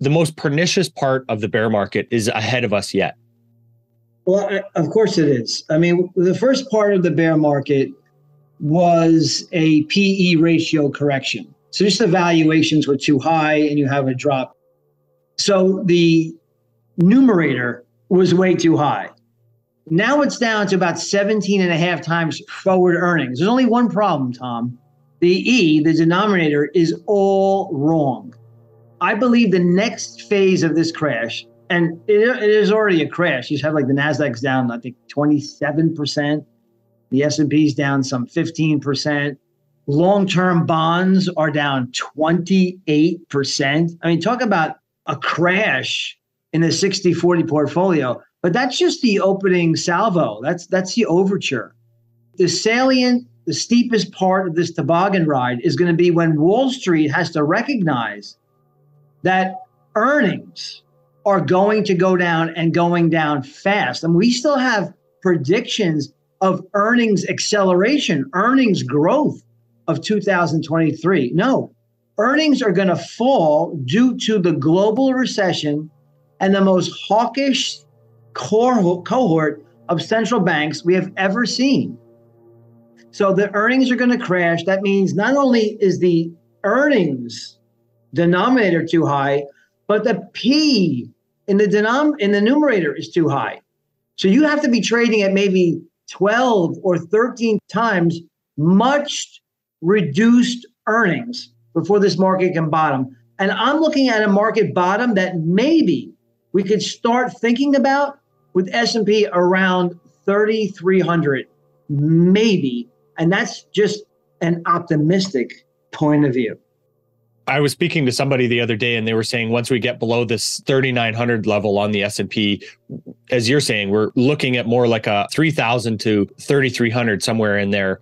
the most pernicious part of the bear market is ahead of us yet? Well, of course it is. I mean, the first part of the bear market was a PE ratio correction. So just the valuations were too high and you have a drop. So the numerator was way too high. Now it's down to about 17 and a half times forward earnings. There's only one problem, Tom. The E, the denominator, is all wrong. I believe the next phase of this crash, and it, it is already a crash. You have like the Nasdaq's down, I think, 27%. The S&P's down some 15%. Long-term bonds are down 28%. I mean, talk about a crash in the 60-40 portfolio. But that's just the opening salvo. That's that's the overture. The salient, the steepest part of this toboggan ride is going to be when Wall Street has to recognize that earnings are going to go down and going down fast. And we still have predictions of earnings acceleration, earnings growth of 2023. No, earnings are going to fall due to the global recession and the most hawkish cohort of central banks we have ever seen. So the earnings are going to crash. That means not only is the earnings denominator too high, but the P in the denom- in the numerator is too high. So you have to be trading at maybe 12 or 13 times much reduced earnings before this market can bottom. And I'm looking at a market bottom that maybe we could start thinking about with S&P around 3300 maybe and that's just an optimistic point of view I was speaking to somebody the other day and they were saying once we get below this 3900 level on the S&P as you're saying we're looking at more like a 3000 to 3300 somewhere in there.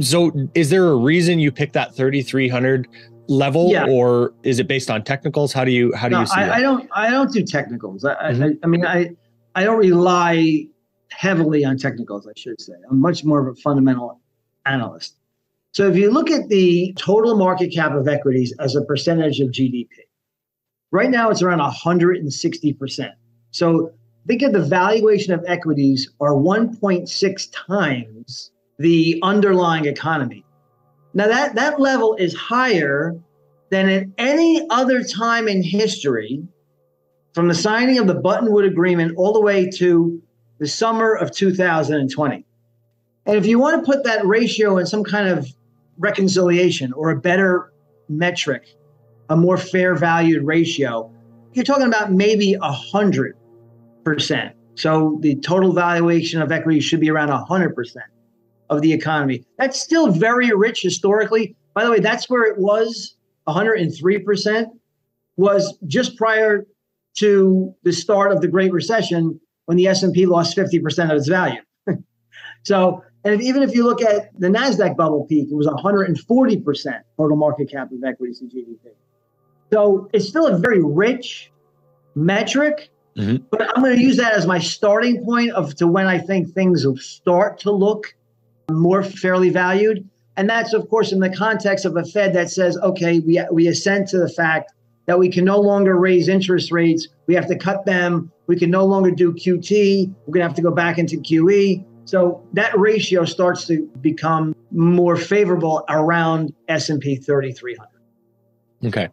So is there a reason you pick that 3300 level yeah. or is it based on technicals? How do you how do no, you see I, that? I don't I don't do technicals. I, mm-hmm. I, I mean I I don't rely heavily on technicals, I should say. I'm much more of a fundamental analyst. So if you look at the total market cap of equities as a percentage of GDP, right now it's around 160%. So think of the valuation of equities are 1.6 times the underlying economy. Now that that level is higher than at any other time in history from the signing of the Buttonwood Agreement all the way to the summer of 2020. And if you want to put that ratio in some kind of reconciliation or a better metric, a more fair valued ratio, you're talking about maybe a hundred percent. So the total valuation of equity should be around a hundred percent of the economy. That's still very rich historically. By the way, that's where it was 103 percent was just prior to the start of the Great Recession when the S&P lost 50% of its value. so, and if, even if you look at the Nasdaq bubble peak, it was 140% total market cap of equities to GDP. So it's still a very rich metric, mm-hmm. but I'm going to use that as my starting point of to when I think things will start to look more fairly valued. And that's, of course, in the context of a Fed that says, okay, we, we assent to the fact that we can no longer raise interest rates. We have to cut them. We can no longer do QT. We're going to have to go back into QE. So that ratio starts to become more favorable around S&P 3300. Okay.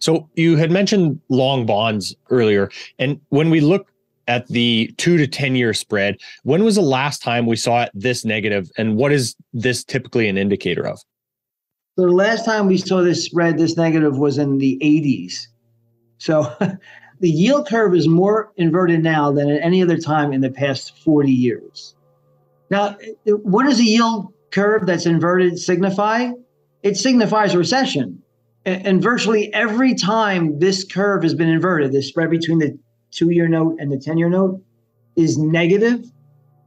So you had mentioned long bonds earlier and when we look at the 2 to 10 year spread, when was the last time we saw it this negative and what is this typically an indicator of? So the last time we saw this spread, this negative, was in the 80s. So the yield curve is more inverted now than at any other time in the past 40 years. Now, what does a yield curve that's inverted signify? It signifies recession. And virtually every time this curve has been inverted, the spread between the two year note and the 10 year note is negative,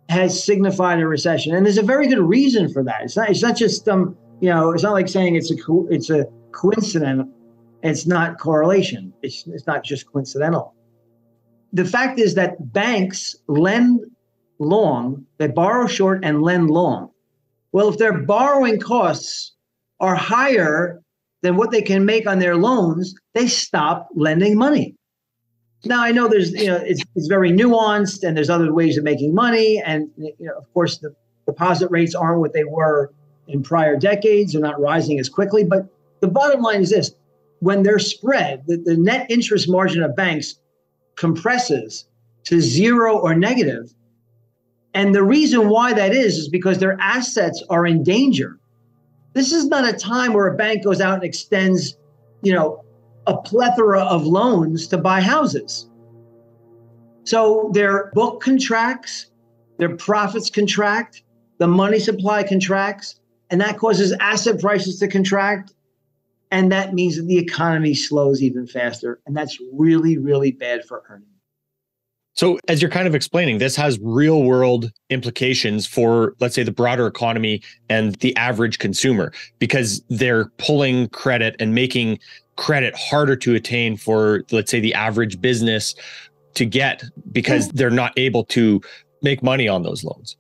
has signified a recession. And there's a very good reason for that. It's not, it's not just some you know, it's not like saying it's a co- it's a coincidence. It's not correlation. It's it's not just coincidental. The fact is that banks lend long, they borrow short and lend long. Well, if their borrowing costs are higher than what they can make on their loans, they stop lending money. Now I know there's you know it's, it's very nuanced and there's other ways of making money and you know of course the deposit rates aren't what they were in prior decades they're not rising as quickly but the bottom line is this when they're spread the, the net interest margin of banks compresses to zero or negative and the reason why that is is because their assets are in danger this is not a time where a bank goes out and extends you know a plethora of loans to buy houses. So their book contracts, their profits contract, the money supply contracts, and that causes asset prices to contract. And that means that the economy slows even faster. And that's really, really bad for earnings. So, as you're kind of explaining, this has real world implications for, let's say, the broader economy and the average consumer because they're pulling credit and making credit harder to attain for, let's say, the average business to get because hmm. they're not able to make money on those loans.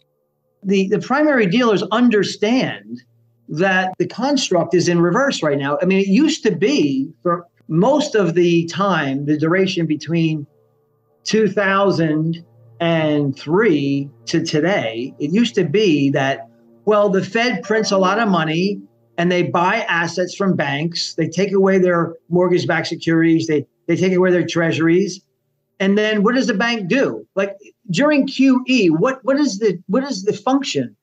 The, the primary dealers understand that the construct is in reverse right now. I mean, it used to be for most of the time, the duration between 2003 to today, it used to be that, well, the Fed prints a lot of money and they buy assets from banks. They take away their mortgage backed securities, they, they take away their treasuries. And then what does the bank do? Like during QE, what, what is the what is the function?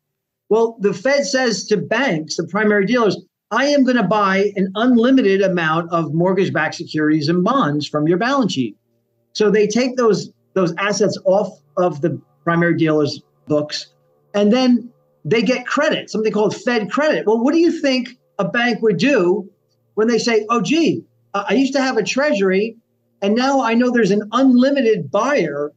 Well, the Fed says to banks, the primary dealers, I am going to buy an unlimited amount of mortgage backed securities and bonds from your balance sheet. So they take those those assets off of the primary dealers' books, and then they get credit, something called Fed credit. Well, what do you think a bank would do when they say, "Oh, gee, I used to have a treasury, and now I know there's an unlimited buyer,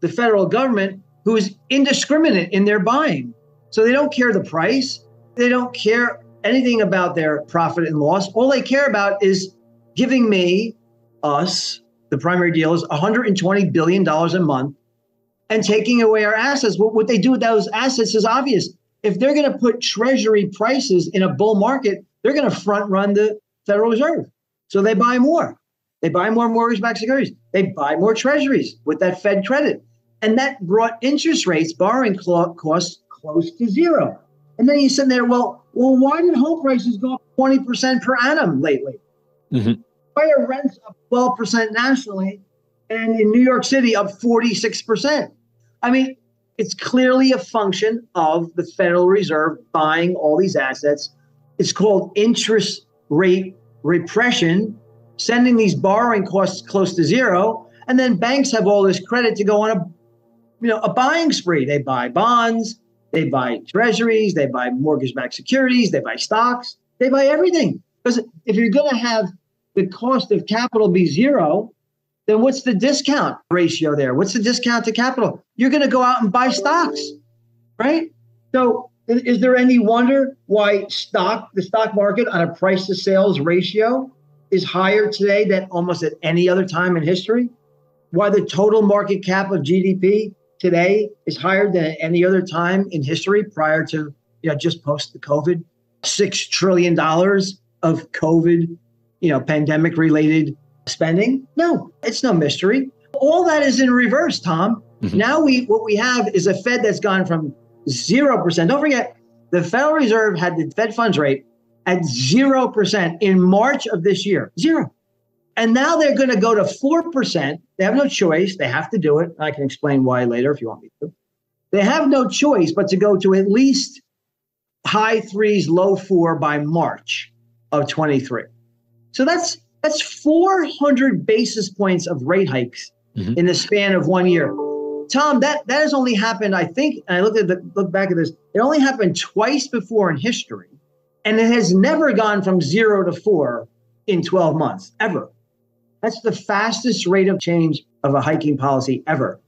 the federal government, who is indiscriminate in their buying. So they don't care the price, they don't care anything about their profit and loss. All they care about is giving me, us, the primary deal is $120 billion a month and taking away our assets. What, what they do with those assets is obvious. If they're going to put treasury prices in a bull market, they're going to front run the Federal Reserve. So they buy more. They buy more mortgage backed securities. They buy more treasuries with that Fed credit. And that brought interest rates, borrowing costs close to zero. And then you sit there, well, well, why did home prices go up 20% per annum lately? Mm-hmm. Are rents up 12% nationally and in New York City up 46%? I mean, it's clearly a function of the Federal Reserve buying all these assets. It's called interest rate repression, sending these borrowing costs close to zero. And then banks have all this credit to go on a you know a buying spree. They buy bonds, they buy treasuries, they buy mortgage-backed securities, they buy stocks, they buy everything. Because if you're going to have the cost of capital be zero, then what's the discount ratio there? What's the discount to capital? You're going to go out and buy stocks, right? So is there any wonder why stock, the stock market on a price to sales ratio is higher today than almost at any other time in history? Why the total market cap of GDP today is higher than any other time in history prior to you know just post the COVID, six trillion dollars of COVID you know, pandemic related spending? No, it's no mystery. All that is in reverse, Tom. Mm-hmm. Now we what we have is a Fed that's gone from 0%. Don't forget, the Federal Reserve had the Fed funds rate at 0% in March of this year. Zero. And now they're going to go to 4%. They have no choice. They have to do it. I can explain why later if you want me to. They have no choice but to go to at least high threes, low four by March of 23. So that's that's 400 basis points of rate hikes mm-hmm. in the span of one year. Tom, that that has only happened, I think, and I looked at the look back at this, it only happened twice before in history. And it has never gone from zero to four in 12 months, ever. That's the fastest rate of change of a hiking policy ever.